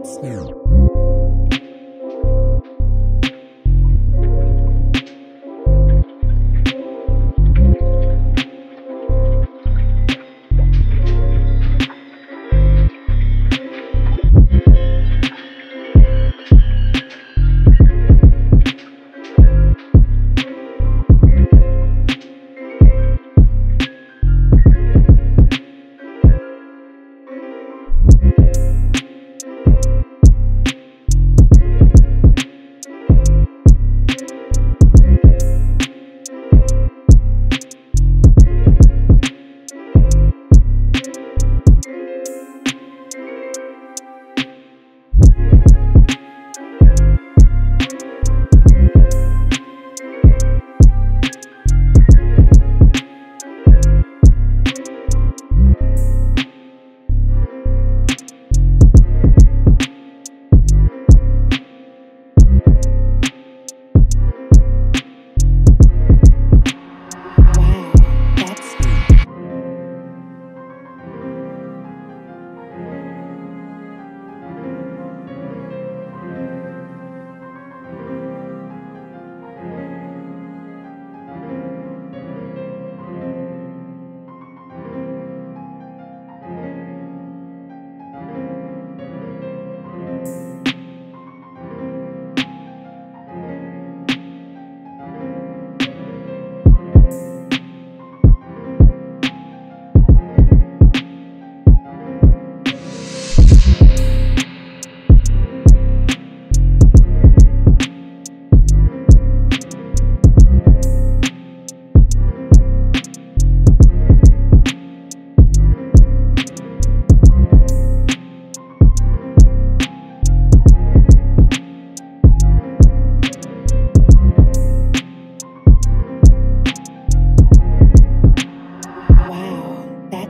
minutes now.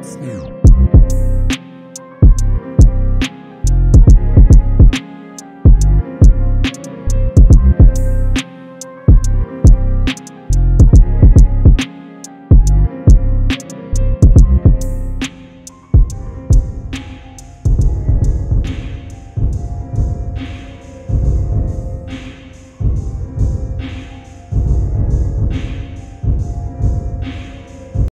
It's.